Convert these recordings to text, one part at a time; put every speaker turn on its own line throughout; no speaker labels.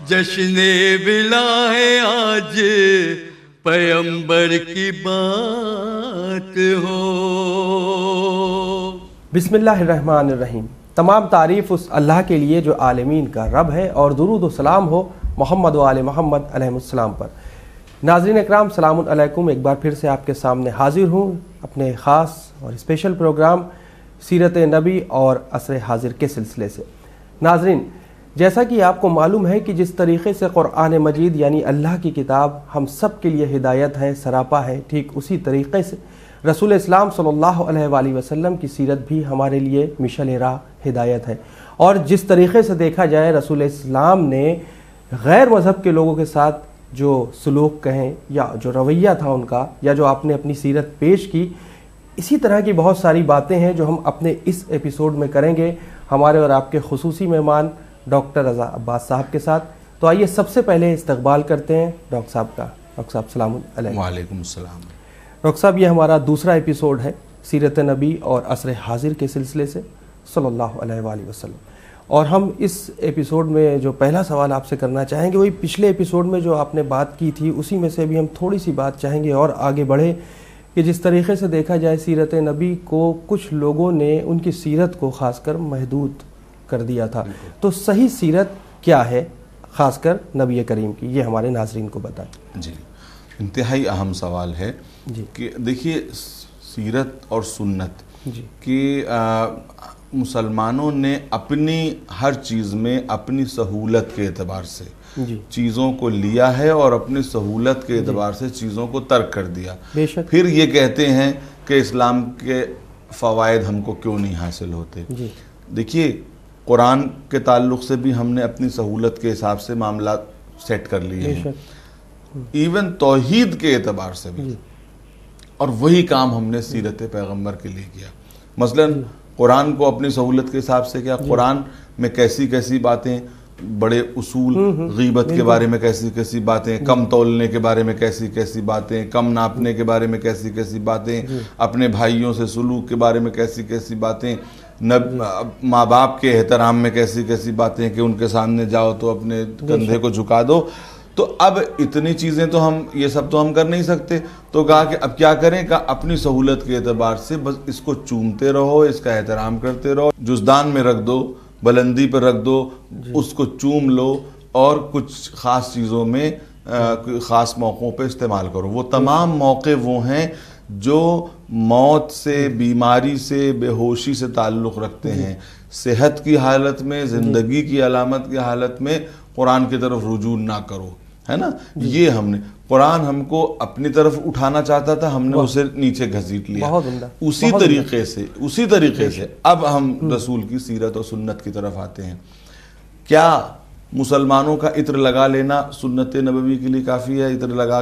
जश्न बिला है आज पैम्बर की बात हो।
बिस्मिल्लाहिर्रहमानिर्रहीम। तमाम तारीफ़ उस अल्लाह के लिए जो आलमीन का रब है और दुरूद सलाम हो मोहम्मद वाल मोहम्मद अलैहिस्सलाम पर। नाजरीन अकराम सलाम अलैकुम। एक बार फिर से आपके सामने हाजिर हूँ अपने ख़ास और स्पेशल प्रोग्राम सीरत नबी और असर हाजिर के सिलसिले से। नाजरीन जैसा कि आपको मालूम है कि जिस तरीके से क़ुरान मजीद, यानी अल्लाह की किताब, हम सब के लिए हिदायत है, सरापा है, ठीक उसी तरीके से रसूल इस्लाम सल्लल्लाहु अलैहि वसल्लम की सीरत भी हमारे लिए मिशल राह हिदायत है। और जिस तरीके से देखा जाए, रसूल इस्लाम ने गैर मज़हब के लोगों के साथ जो सलूक कहें या जो रवैया था उनका, या जो आपने अपनी सीरत पेश की, इसी तरह की बहुत सारी बातें हैं जो हम अपने इस एपिसोड में करेंगे। हमारे और आपके खसूसी मेहमान डॉक्टर रज़ा अब्बास साहब के साथ। तो आइए सबसे पहले इस्तकबाल करते हैं डॉक्टर साहब का। डॉक्टर साहब सलाम
वालेकुम सलाम।
डॉक्टर साहब ये हमारा दूसरा एपिसोड है सीरत नबी और असर हाजिर के सिलसिले से सल्लल्लाहु अलैहि वसल्लम। और हम इस एपिसोड में जो पहला सवाल आपसे करना चाहेंगे वही पिछले एपिसोड में जो आपने बात की थी उसी में से भी हम थोड़ी सी बात चाहेंगे और आगे बढ़े कि जिस तरीके से देखा जाए सीरत नबी को कुछ लोगों ने उनकी सीरत को खासकर महदूद कर दिया था। तो सही सीरत क्या है खासकर नबी करीम की? ये हमारे नाजरीन को बताएँ।
जी। इंतहाई अहम सवाल है
जी।
कि देखिए सीरत और सुन्नत
जी।
कि मुसलमानों ने अपनी हर चीज़ में अपनी सहूलत के एतबार से चीज़ों को लिया है और अपनी सहूलत के एतबार से चीज़ों को तर्क कर दिया। फिर ये कहते हैं कि इस्लाम के फ़वाद हमको क्यों नहीं हासिल होते? देखिए कुरान के ताल्लुक से भी हमने अपनी सहूलत के हिसाब से मामला सेट कर लिए हैं। इवन तोहीद के एतबार से भी। और वही काम हमने सीरत पैगंबर के लिए किया। मसलन कुरान को अपनी सहूलत के हिसाब से क्या? कुरान में कैसी कैसी बातें बड़े उसूल गीबत के बारे में कैसी कैसी बातें कम तोलने के बारे में कैसी कैसी बातें कम नापने के बारे में कैसी कैसी बातें अपने भाइयों से सलूक के बारे में कैसी कैसी बातें माँ बाप के एहतराम में कैसी कैसी बातें कि उनके सामने जाओ तो अपने कंधे को झुका दो। तो अब इतनी चीज़ें तो हम ये सब तो हम कर नहीं सकते। तो कहा कि अब क्या करें? कहा अपनी सहूलत के अतबार से बस इसको चूमते रहो इसका एहतराम करते रहो। जुजदान में रख दो बुलंदी पर रख दो उसको चूम लो और कुछ ख़ास चीज़ों में ख़ास मौक़ों पे इस्तेमाल करो। वो तमाम मौके वो हैं जो मौत से बीमारी से बेहोशी से ताल्लुक़ रखते हैं। सेहत की हालत में ज़िंदगी की अलामत की हालत में कुरान की तरफ़ रुजू ना करो है ना? ये हमने कुरान हमको अपनी तरफ़ उठाना चाहता था हमने उसे नीचे घसीट लिया। उसी तरीके से उसी तरीके से अब हम रसूल की सीरत और सुन्नत की तरफ़ आते हैं। क्या मुसलमानों का इत्र लगा लेना सुन्नत नबवी के लिए काफ़ी है इत्र लगा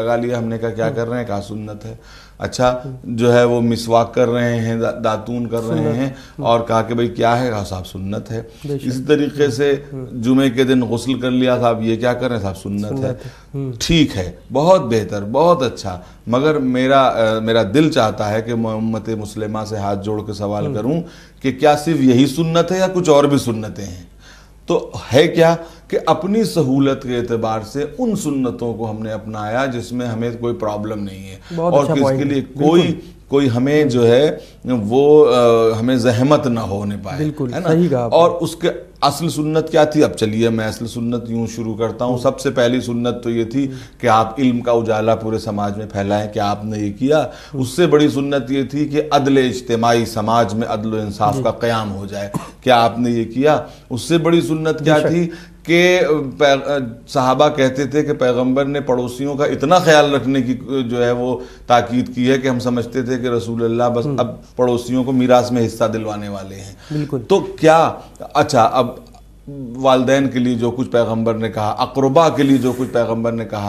लगा लिया हमने कहा क्या कर रहे हैं? कहा सुन्नत है। अच्छा जो है वो मिसवाक कर रहे हैं दा, दातून कर रहे हैं और कहा कि भाई क्या है? कहा साहब सुन्नत है। इसी तरीके से जुमे के दिन गसल कर लिया साहब ये क्या कर रहे हैं? साहब सुन्नत है। ठीक है बहुत बेहतर बहुत अच्छा। मगर मेरा अ, मेरा दिल चाहता है कि मोहम्मत मुस्लिमा से हाथ जोड़ के सवाल करूँ कि क्या सिर्फ़ यही सुन्नत है या कुछ और भी सुन्नतें हैं? तो है क्या कि अपनी सहूलत के अतबार से उन सुन्नतों को हमने अपनाया जिसमें हमें कोई प्रॉब्लम नहीं है? और
अच्छा
किसके लिए कोई कोई हमें जो है वो अ, हमें जहमत ना होने पाए
बिल्कुल,
है ना?
सही
और उसके असल सुन्नत क्या थी? अब चलिए मैं असल सुन्नत यूँ शुरू करता हूँ। सबसे पहली सुन्नत तो ये थी कि आप इल्म का उजाला पूरे समाज में फैलाएँ कि आपने ये किया। उससे बड़ी सुन्नत ये थी कि अदल इज्तमाही समाज में अदल इंसाफ का क्याम हो जाए क्या आपने ये किया। उससे बड़ी सुन्नत क्या थी? कि साहबा कहते थे कि पैगंबर ने पड़ोसियों का इतना ख्याल रखने की जो है वो ताकीद की है कि हम समझते थे कि रसूल अल्लाह बस अब पड़ोसियों को मीरास में हिस्सा दिलवाने वाले हैं
बिल्कुल।
तो क्या अच्छा अब वालदेन के लिए जो कुछ पैगंबर ने कहा अकरबा के लिए जो कुछ पैगंबर ने कहा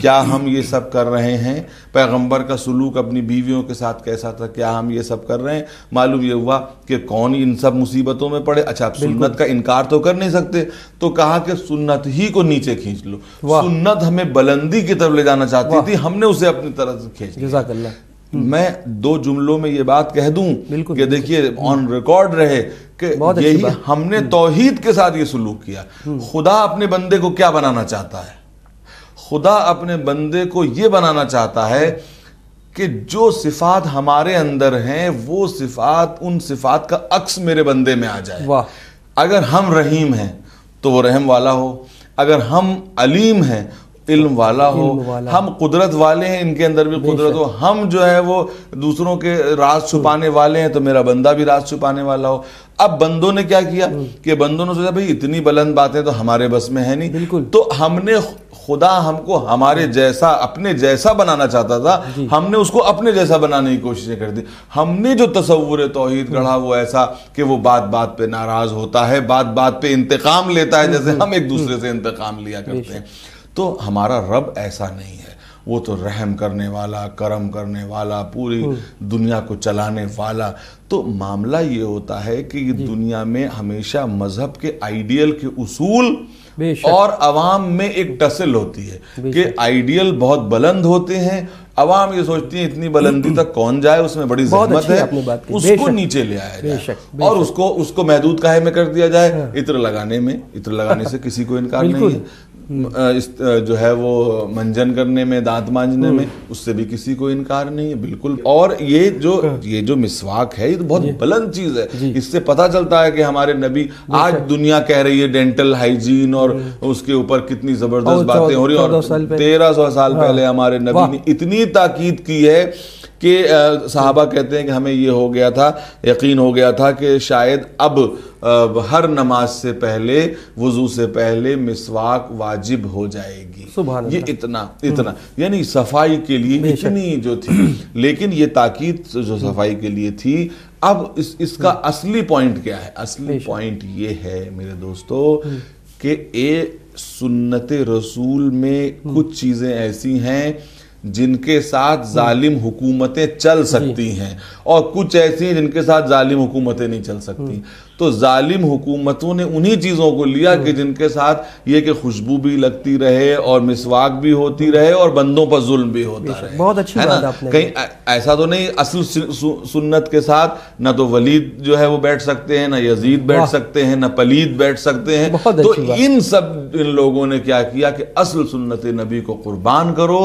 क्या हम ये सब कर रहे हैं? पैगंबर का सलूक अपनी बीवियों के साथ कैसा था? क्या हम ये सब कर रहे हैं? मालूम ये हुआ कि कौन इन सब मुसीबतों में पड़े? अच्छा आप सुन्नत का इनकार तो कर नहीं सकते। तो कहा कि सुन्नत ही को नीचे खींच लो। सुन्नत हमें बुलंदी की तरफ़ ले जाना चाहती थी हमने उसे अपनी तरफ़ से खींच मैं दो जुमलों में ये बात कह दूँ कि देखिए ऑन रिकॉर्ड रहे कि यही हमने तौहीद के साथ ये सुलूक किया। खुदा अपने बंदे को क्या बनाना चाहता है? खुदा अपने बंदे को ये बनाना चाहता है कि जो सिफात हमारे अंदर हैं वो सिफात उन सिफात का अक्स मेरे बंदे में आ जाए। अगर हम रहीम हैं तो वो रहम वाला हो। अगर हम अलीम हैं इल्म वाला हो
इल्म वाला।
हम कुदरत वाले हैं इनके अंदर भी कुदरत हो। हम जो है वो दूसरों के राज छुपाने वाले हैं तो मेरा बंदा भी राज छुपाने वाला हो। अब बंदों ने क्या किया कि बंदों ने सोचा भाई इतनी बुलंद बातें तो हमारे बस में है नहीं।
बिल्कुल।
तो हमने खुदा हमको हमारे जैसा अपने जैसा बनाना चाहता था। हमने उसको अपने जैसा बनाने की कोशिशें कर दी। हमने जो तस्वुर तौहीद गढ़ा वो ऐसा कि वो बात बात पे नाराज़ होता है बात बात पे इंतकाम लेता है जैसे हम एक दूसरे से इंतकाम लिया करते हैं। तो हमारा रब ऐसा नहीं है। वो तो रहम करने वाला करम करने वाला पूरी दुनिया को चलाने वाला। तो मामला ये होता है कि दुनिया में हमेशा मज़हब के आइडियल के उसूल और अवाम में एक टसल होती है कि आइडियल बहुत बुलंद होते हैं। अवाम ये सोचती है इतनी बुलंदी तक कौन जाए उसमें बड़ी जहमत है। उसको नीचे ले आया जाए और उसको उसको महदूद काहे में कर दिया जाए? इत्र लगाने में। इत्र लगाने से किसी को इनकार नहीं है। इस जो है वो मंजन करने में दांत मांजने में उससे भी किसी को इनकार नहीं है बिल्कुल। और ये जो ये जो मिसवाक है ये तो बहुत बुलंद चीज़ है। इससे पता चलता है कि हमारे नबी आज दुनिया कह रही है डेंटल हाइजीन और उसके ऊपर कितनी ज़बरदस्त बातें हो रही हैं। और तेरह सौ साल
हाँ।
पहले हमारे नबी ने इतनी ताकीद की है कि साहबा कहते हैं कि हमें ये हो गया था यकीन हो गया था कि शायद अब हर नमाज़ से पहले वज़ू से पहले मिसवाक वाजिब हो जाएगी। ये इतना इतना। यानी सफ़ाई के लिए इतनी जो थी लेकिन ये ताकीद जो सफ़ाई के लिए थी अब इस इसका असली पॉइंट क्या है? असली पॉइंट ये है मेरे दोस्तों कि ए सुन्नत रसूल में कुछ चीज़ें ऐसी हैं जिनके साथ जालिम हुकूमतें चल सकती हैं और कुछ ऐसी हैं जिनके साथ जालिम हुकूमतें नहीं चल सकती। तो जालिम हुकूमतों ने उन्हीं चीज़ों को लिया कि जिनके साथ ये कि खुशबू भी लगती रहे और मिसवाक भी होती रहे और बंदों पर जुल्म भी होता रहे।
बहुत अच्छी
है
बात
ना?
आपने
कहीं ऐसा तो नहीं असल सुन्नत के साथ ना तो वलीद जो है वो बैठ सकते हैं ना यजीद बैठ सकते हैं ना पलीद बैठ सकते हैं। तो इन सब इन लोगों ने क्या किया कि असल सुन्नत नबी को कुर्बान करो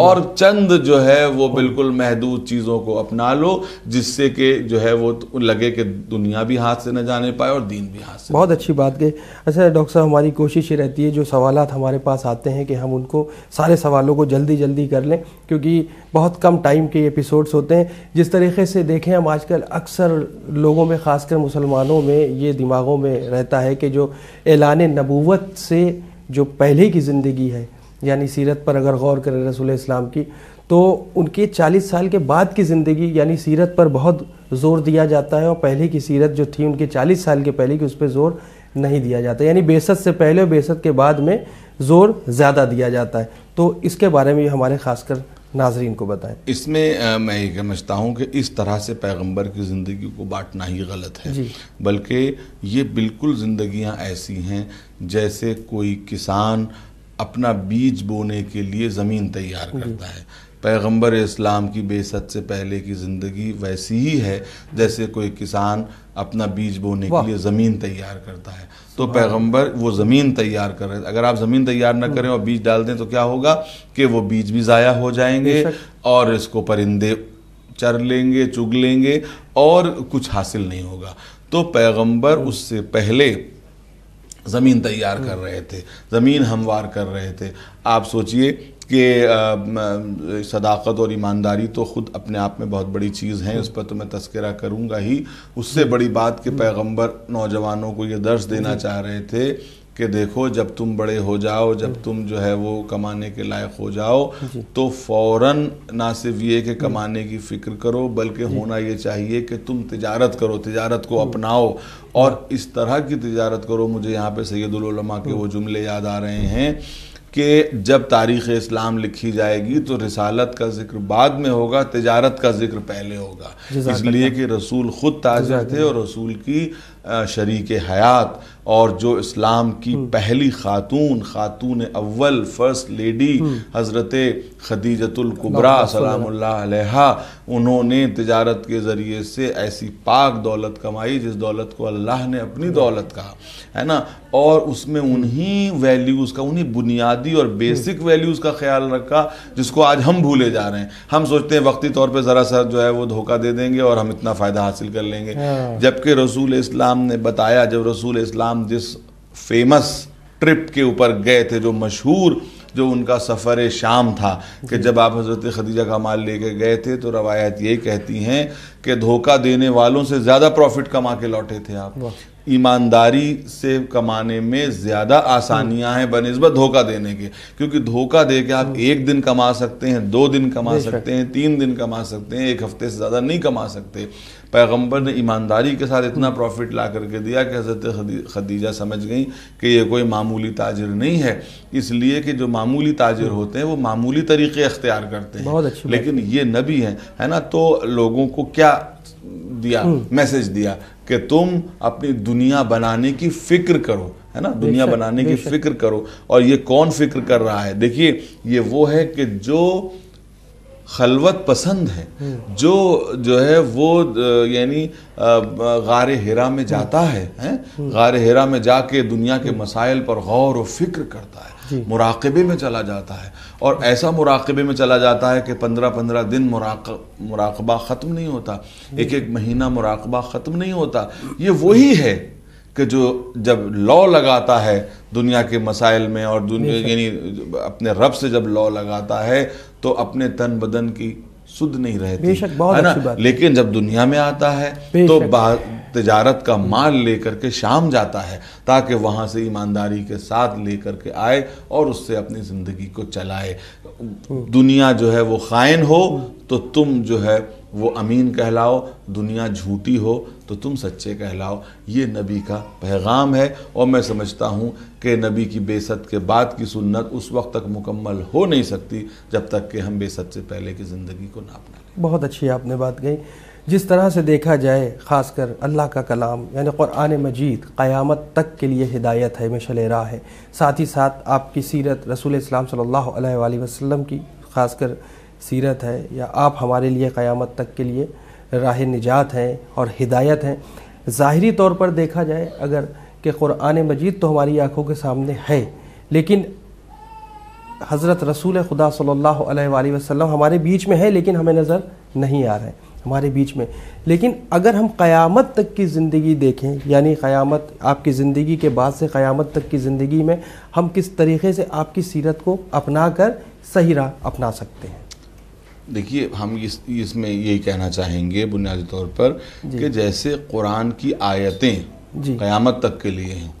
और चंद जो है वो बिल्कुल महदूद चीज़ों को अपना लो जिससे कि जो है वो लगे कि दुनिया भी हाथ से न जाने पाए और दीन भी से
बहुत अच्छी बात कही। अच्छा डॉक्टर साहब, हमारी कोशिश ये रहती है, जो सवालात हमारे पास आते हैं कि हम उनको, सारे सवालों को जल्दी जल्दी कर लें, क्योंकि बहुत कम टाइम के एपिसोड्स होते हैं। जिस तरीके से देखें हम आजकल, अक्सर लोगों में, ख़ासकर मुसलमानों में, ये दिमागों में रहता है कि जो ऐलान नबूवत से जो पहले की ज़िंदगी है यानी सीरत पर अगर गौर करें रसूल इस्लाम की तो उनके 40 साल के बाद की ज़िंदगी यानी सीरत पर बहुत ज़ोर दिया जाता है और पहले की सीरत जो थी उनके 40 साल के पहले की उस पर ज़ोर नहीं दिया जाता। यानी बेसत से पहले और बेसत के बाद में ज़ोर ज़्यादा दिया जाता है। तो इसके बारे में हमारे खासकर नाजरीन को बताएँ।
इसमें अ, मैं ये समझता हूँ कि इस तरह से पैगंबर की ज़िंदगी को बांटना ही गलत है। बल्कि ये बिल्कुल ज़िंदगियाँ ऐसी हैं जैसे कोई किसान अपना बीज बोने के लिए ज़मीन तैयार करता है। पैगंबर इस्लाम की बेसत से पहले की ज़िंदगी वैसी ही है जैसे कोई किसान अपना बीज बोने के लिए ज़मीन तैयार करता है। तो पैगंबर वो ज़मीन तैयार कर रहे हैं। अगर आप ज़मीन तैयार ना करें और बीज डाल दें तो क्या होगा कि वो बीज भी ज़ाया हो जाएँगे और इसको परिंदे चर लेंगे चुग लेंगे और कुछ हासिल नहीं होगा। तो पैगंबर उससे पहले ज़मीन तैयार कर रहे थे ज़मीन हमवार कर रहे थे। आप सोचिए कि सदाकत और ईमानदारी तो ख़ुद अपने आप में बहुत बड़ी चीज़ है उस पर तो मैं तस्करा करूँगा ही। उससे बड़ी बात कि पैगंबर नौजवानों को ये दर्श देना चाह रहे थे कि देखो जब तुम बड़े हो जाओ जब तुम जो है वो कमाने के लायक हो जाओ तो फ़ौरन ना सिर्फ़ ये कि कमाने की फ़िक्र करो बल्कि होना ये चाहिए कि तुम तिजारत करो तिजारत को अपनाओ। और इस तरह की तिजारत करो मुझे यहाँ पे सैयदुल उलमा के वो जुमले याद आ रहे हैं कि जब तारीख़ इस्लाम लिखी जाएगी तो रिसालत का ज़िक्र बाद में होगा तजारत का ज़िक्र पहले होगा। इसलिए कि रसूल खुद ताजर थे और रसूल की शरीक हयात और जो इस्लाम की पहली खातून खातून अव्वल फ़र्स्ट लेडी हज़रत खदीजतुल कुबरा सलामुल्लाह अलैहा उन्होंने तजारत के ज़रिए से ऐसी पाक दौलत कमाई जिस दौलत को अल्लाह ने अपनी दौलत कहा है ना? और उसमें उन्हीं वैल्यूज़ का उन्हीं बुनियादी और बेसिक वैल्यूज़ का ख्याल रखा जिसको आज हम भूले जा रहे हैं। हम सोचते हैं वक्ती तौर पर ज़रा सा जो है वो धोखा दे देंगे और हम इतना फ़ायदा हासिल कर लेंगे।
हाँ।
जबकि रसूल इस्लाम ने बताया जब रसूल इस्लाम जिस फ़ेमस ट्रिप के ऊपर गए थे जो मशहूर जो उनका सफ़र शाम था कि जब आप हज़रत खदीजा का माल लेके गए थे तो रवायत यही कहती हैं कि धोखा देने वालों से ज़्यादा प्रॉफिट कमा के लौटे थे आप। ईमानदारी से कमाने में ज़्यादा आसानियाँ हैं बनस्बत धोखा देने के। क्योंकि धोखा दे के आप एक दिन कमा सकते हैं दो दिन कमा सकते हैं तीन दिन कमा सकते हैं एक हफ़्ते से ज़्यादा नहीं कमा सकते। पैगंबर ने ईमानदारी के साथ इतना प्रॉफिट ला करके दिया कि हज़रत खदीजा समझ गई कि ये कोई मामूली ताजिर नहीं है। इसलिए कि जो मामूली ताजिर होते हैं वो मामूली तरीके अख्तियार करते
बहुत
हैं
अच्छी
लेकिन ये नबी हैं है ना? तो लोगों को क्या दिया? मैसेज दिया कि तुम अपनी दुनिया बनाने की फ़िक्र करो है ना? दुनिया बनाने की फ़िक्र करो। और ये कौन फ़िक्र कर रहा है? देखिए ये वो है कि जो खलवत पसंद है जो जो है वो यानी गार हिरा में जाता है हैं? गार हिरा में जाके दुनिया के मसाइल पर गौर व फ़िक्र करता है मुराकबे में चला जाता है। और ऐसा मुराकबे में चला जाता है कि पंद्रह पंद्रह दिन मुराक मुराकबा ख़त्म नहीं होता एक एक महीना मुराकबा ख़त्म नहीं होता। ये वही है कि जो जब लॉ लगाता है दुनिया के मसाइल में और दुनिया यानी अपने रब से जब लॉ लगाता है तो अपने तन बदन की सुध नहीं रहती।
बेशक, बहुत
है ना?
अच्छी बात।
लेकिन जब दुनिया में आता है तो तजारत का माल लेकर के शाम जाता है ताकि वहाँ से ईमानदारी के साथ लेकर के आए और उससे अपनी ज़िंदगी को चलाए। दुनिया जो है वो खाइन हो तो तुम जो है वो अमीन कहलाओ। दुनिया झूठी हो तो तुम सच्चे कहलाओ। ये नबी का पैगाम है और मैं समझता हूँ कि नबी की बेसत के बाद की सुन्नत उस वक्त तक मुकम्मल हो नहीं सकती, जब तक कि हम बेसत से पहले की ज़िंदगी को ना अपना लें।
बहुत अच्छी आपने बात कही। जिस तरह से देखा जाए, ख़ासकर अल्लाह का कलाम, यानी क़ुरान मजीद क़यामत तक के लिए हिदायत है मशल राह है। साथ ही साथ आपकी सीरत रसूल इस्लाम सल्लल्लाहु अलैहि वसल्लम की ख़ासकर सीरत है, या आप हमारे लिए क़यामत तक के लिए राह निजात हैं और हिदायत हैं। ज़ाहरी तौर पर देखा जाए, अगर कि क़ुरान मजीद तो हमारी आँखों के सामने है, लेकिन हज़रत रसूल खुदा सल्लल्लाहु अलैहि वसल्लम हमारे बीच में है, लेकिन हमें नज़र नहीं आ रहा है, हमारे बीच में। लेकिन अगर हम क़यामत तक की ज़िंदगी देखें, यानी क़यामत, आपकी ज़िंदगी के बाद से क़यामत तक की ज़िंदगी में हम किस तरीके से आपकी सीरत को अपना कर सही राह अपना सकते हैं।
देखिए हम इस इसमें यही कहना चाहेंगे बुनियादी तौर पर कि जैसे कुरान की आयतें क़यामत तक के लिए हैं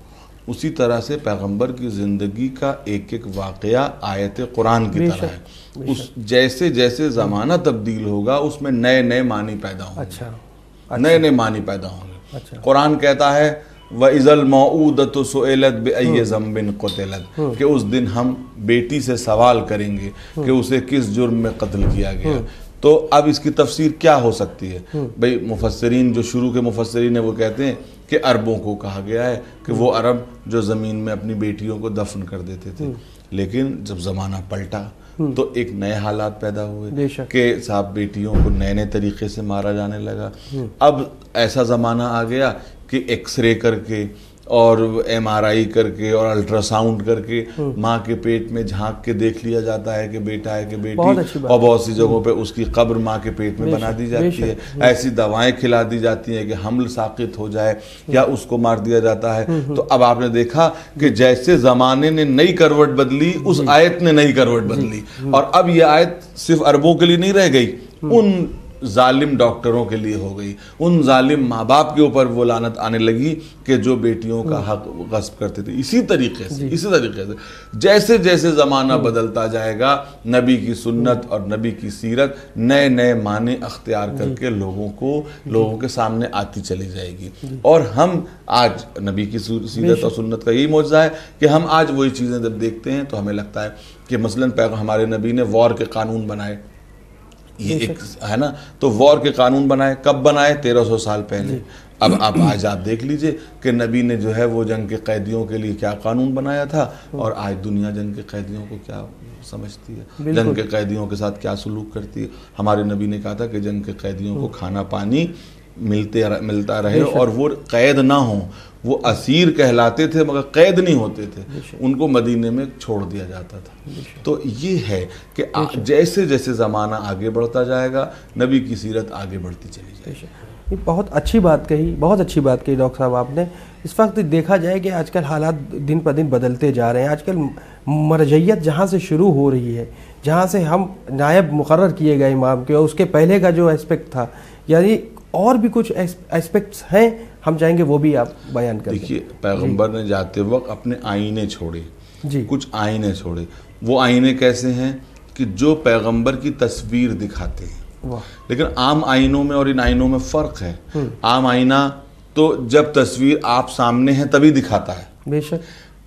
उसी तरह से पैगंबर की ज़िंदगी का एक एक वाक़या आयत कुरान की तरह है। उस जैसे जैसे ज़माना तब्दील होगा उसमें नए नए मानी पैदा होंगे।
अच्छा
नए नए मानी पैदा होंगे।
अच्छा।
कुरान कहता है व इज़ल मऊदत सुएलत बे जम्बिन कुतिलत। कि उस दिन हम बेटी से सवाल करेंगे कि उसे किस जुर्म में कत्ल किया गया। तो अब इसकी तफसीर क्या हो सकती है? भाई मुफसरीन जो शुरू के मुफसरीन है वो कहते हैं कि अरबों को कहा गया है कि वो अरब जो ज़मीन में अपनी बेटियों को दफन कर देते थे। लेकिन जब ज़माना पलटा तो एक नए हालात पैदा हुए। कि साहब बेटियों को नए नए तरीके से मारा जाने लगा। अब ऐसा ज़माना आ गया कि एक्सरे करके और एमआरआई करके और अल्ट्रासाउंड करके माँ के पेट में झाँक के देख लिया जाता है कि बेटा है कि बेटी और बहुत सी जगहों पे उसकी कब्र माँ के पेट में बना दी जाती है। ऐसी दवाएँ खिला दी जाती हैं कि हमल साकित हो जाए या उसको मार दिया जाता है। तो अब आपने देखा कि जैसे जमाने ने नई करवट बदली उस आयत ने नई करवट बदली। और अब ये आयत सिर्फ़ अरबों के लिए नहीं रह गई उन जालिम डॉक्टरों के लिए हो गई। उन जालिम माँ बाप के ऊपर वो लानत आने लगी कि जो बेटियों का हक गस्ब करते थे। इसी तरीके से इसी तरीके से। जैसे जैसे ज़माना बदलता जाएगा नबी की सुन्नत और नबी की सीरत नए नए माने अख्तियार करके लोगों को लोगों के सामने आती चली जाएगी। और हम आज नबी की सीरत और सुन्नत का यही मौजा है कि हम आज वही चीज़ें जब देखते हैं तो हमें लगता है कि मसलन हमारे नबी ने वॉर के कानून बनाए। ये एक है ना? तो वॉर के कानून बनाए कब बनाए? तेरह सौ साल पहले। अब आप आज आप देख लीजिए कि नबी ने जो है वो जंग के कैदियों के लिए क्या कानून बनाया था और आज दुनिया जंग के कैदियों को क्या समझती है? जंग के कैदियों के साथ क्या सलूक करती है? हमारे नबी ने कहा था कि जंग के कैदियों को खाना पानी मिलते रह, मिलता रहे और वो कैद ना हो वो असीर कहलाते थे मगर कैद नहीं होते थे। उनको मदीने में छोड़ दिया जाता था। तो ये है कि आ, जैसे जैसे ज़माना आगे बढ़ता जाएगा नबी की सीरत आगे बढ़ती चली जाएगी।
ये बहुत अच्छी बात कही बहुत अच्छी बात कही डॉक्टर साहब आपने। इस वक्त देखा जाए कि आजकल हालात दिन पर दिन बदलते जा रहे हैं। आजकल मरजैत जहाँ से शुरू हो रही है जहाँ से हम नायब मुकर किए गए इमाम के और उसके पहले का जो एस्पेक्ट था यानी और भी कुछ एस्पेक्ट्स हैं हम चाहेंगे वो भी आप बयान करें
देखिए पैगंबर ने जाते वक्त अपने आईने छोड़े।
जी।
कुछ आईने छोड़े। वो आईने कैसे हैं? कि जो पैगंबर की तस्वीर दिखाते हैं। लेकिन आम आईनों में और इन आईनों में फ़र्क है। हम्म। आम आईना तो जब तस्वीर आप सामने है तभी दिखाता है।
बेशक।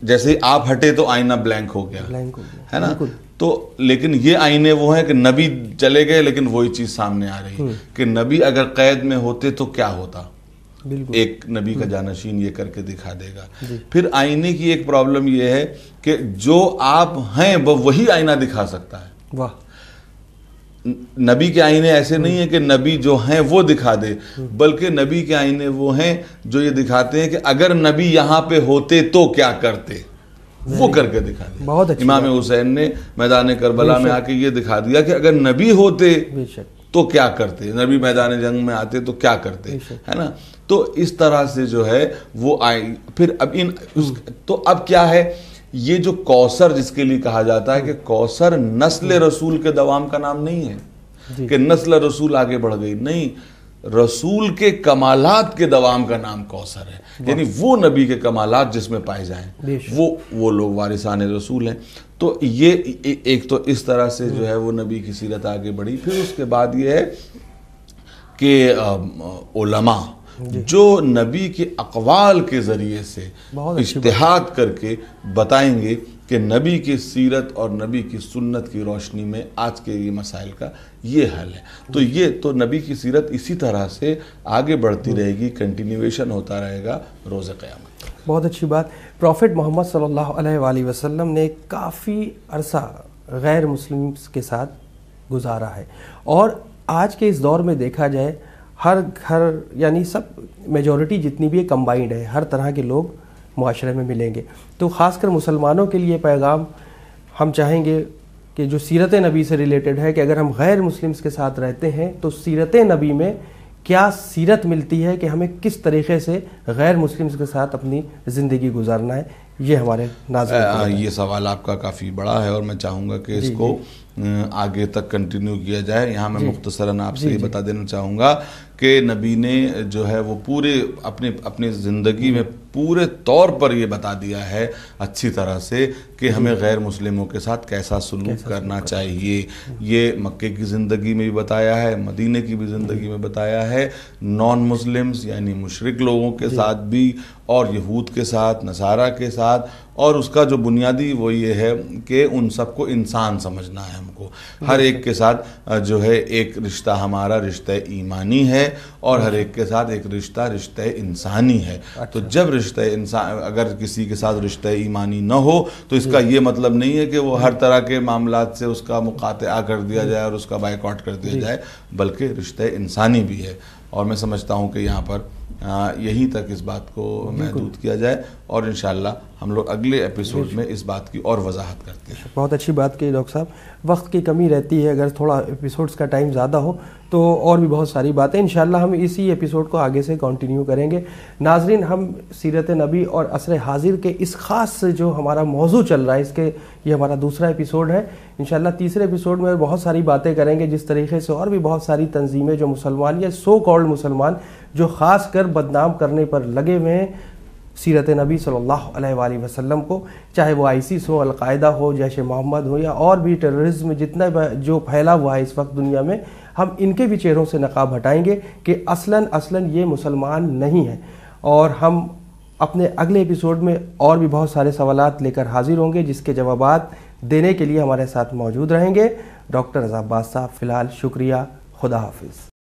जैसे आप हटे तो आईना ब्लैंक हो गया।
ब्लैंक हो गया।
है ना? तो लेकिन ये आईने वो हैं कि नबी चले गए लेकिन वही चीज़ सामने आ रही हम्म। कि नबी अगर कैद में होते तो क्या होता? एक नबी का हम्म। जानशीन ये करके दिखा देगा। फिर आईने की एक प्रॉब्लम ये है कि जो आप हैं वो वही आईना दिखा सकता है।
वाह।
नबी के आईने ऐसे नहीं है कि नबी जो हैं वो दिखा दे। बल्कि नबी के आईने वो हैं जो ये दिखाते हैं कि अगर नबी यहाँ पे होते तो क्या करते? वो करके दिखा दे
बहुत
इमाम हुसैन ने मैदान करबला में आके ये दिखा दिया कि अगर नबी होते तो क्या करते? नबी मैदान जंग में आते तो क्या करते? है ना? तो इस तरह से जो है वो आई। फिर अब इन उस, तो अब क्या है? ये जो कौसर जिसके लिए कहा जाता है कि कौसर नस्ल रसूल के दवाम का नाम नहीं है कि नस्ल रसूल आगे बढ़ गई। नहीं रसूल के कमालात के दवाम का नाम कौसर है। यानी वो नबी के कमालात जिसमें पाए जाएँ वो वो लोग वारिसान रसूल हैं। तो ये ए, एक तो इस तरह से जो है वो नबी की सीरत आगे बढ़ी। फिर उसके बाद ये है कि ओलमा जो। नबी के अकवाल के ज़रिए से इश्तहाद करके बताएँगे कि नबी की सीरत और नबी की सुन्नत की रोशनी में आज के ये मसाइल का ये हल है। तो ये तो नबी की सीरत इसी तरह से आगे बढ़ती हम्म। रहेगी कंटिन्यूएशन होता रहेगा रोज़ क़यामत।
बहुत अच्छी बात। प्रॉफिट मोहम्मद सल्लल्लाहु अलैहि वसल्लम ने काफ़ी अरसा गैर मुस्लिम के साथ गुजारा है। और आज के इस दौर में देखा जाए हर घर यानी सब मेजॉरिटी जितनी भी है कम्बाइंड है हर तरह के लोग माशरे में मिलेंगे। तो ख़ासकर मुसलमानों के लिए पैगाम हम चाहेंगे कि जो सीरत नबी से रिलेटेड है कि अगर हम गैर मुस्लिम्स के साथ रहते हैं तो सीरत नबी में क्या सीरत मिलती है कि हमें किस तरीके से गैर मुस्लिम्स के साथ अपनी ज़िंदगी गुजारना है? ये हमारे नाजर
ये सवाल आपका काफ़ी बड़ा है और मैं चाहूँगा कि इसको आगे तक कंटिन्यू किया जाए। यहाँ मैं मुख्तसरा आपसे ये बता देना चाहूँगा कि नबी ने जो है वो पूरे अपने अपने ज़िंदगी में पूरे तौर पर ये बता दिया है अच्छी तरह से कि हमें गैर मुस्लिमों के साथ कैसा सलूक करना चाहिए। ये मक्के की ज़िंदगी में भी बताया है मदीने की भी ज़िंदगी में बताया है। नॉन मुस्लिम्स यानी मुशरक लोगों के साथ भी और यहूद के साथ नसारा के साथ और उसका जो बुनियादी वो ये है कि उन सबको इंसान समझना है हमको। हर एक के साथ जो है एक रिश्ता हमारा रिश्ता ईमानी है। और हर एक के साथ एक रिश्ता रिश्ते इंसानी है। अच्छा। तो जब रिश्ते इंसान अगर किसी के साथ रिश्ते ईमानी न हो तो इसका ये मतलब नहीं है कि वो हर तरह के मामला से उसका मुकात कर दिया जाए और उसका बाइकआउट कर दिया जाए बल्कि रिश्ते इंसानी भी है। और मैं समझता हूँ कि यहाँ पर यहीं तक इस बात को महदूद किया जाए और इन हम लोग अगले एपिसोड में इस बात की और वजाहत करते हैं।
बहुत अच्छी बात की डॉक्टर साहब। वक्त की कमी रहती है अगर थोड़ा एपिसोड्स का टाइम ज़्यादा हो तो और भी बहुत सारी बातें। इन हम इसी एपिसोड को आगे से कंटिन्यू करेंगे। नाजरीन हम सीरत नबी और असर हाजिर के इस ख़ास जो हमारा मौजू चल रहा है इसके ये हमारा दूसरा एपिसोड है। इन तीसरे एपिसोड में बहुत सारी बातें करेंगे जिस तरीके से और भी बहुत सारी तंजीमें जो मुसलमान या सो कॉल्ड मुसलमान जो ख़ास कर बदनाम करने पर लगे हुए हैं सीरत नबी अलैहि वसल्लम को, चाहे वो आईसीस हो, अलकायदा हो, जैश मोहम्मद हो, या और भी टेररिज्म जितना जो फैला हुआ है इस वक्त दुनिया में, हम इनके भी चेहरों से नकाब हटाएँगे कि असलन असलन ये मुसलमान नहीं है। और हम अपने अगले एपिसोड में और भी बहुत सारे सवाल लेकर हाजिर होंगे, जिसके जवाब देने के लिए हमारे साथ मौजूद रहेंगे। डॉक्टर अजाब बादशाह, फ़िलहाल शुक्रिया, खुदा हाफिज़।